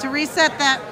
to reset that.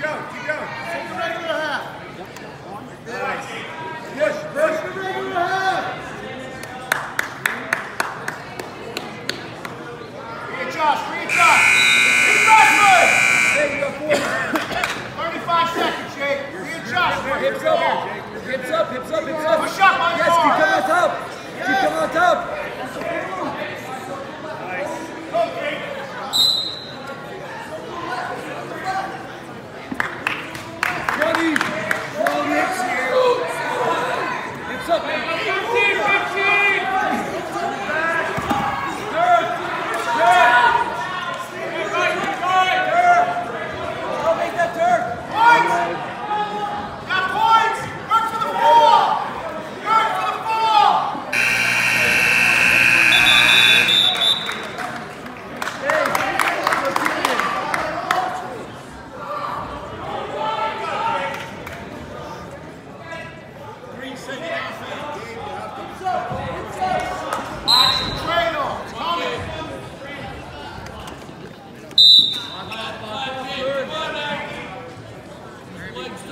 keep going. Take the regular half. Nice. Yes, push. The regular half. Josh.